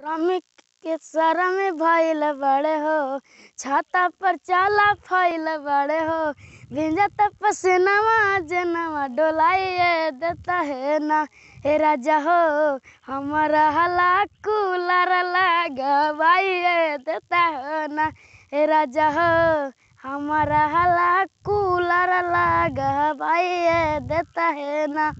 श्रमिक के शरण में बड़े हो। छाता पर चाला फैल बड़े हो। भिंजत पसीनावा, जनवा डोलाइए देता है ना। हे राजा हो, हमारा हला कूलर लगवाई देता है ना। हे राजा हो, हमारा हला कूलर लगवाई देता है ना।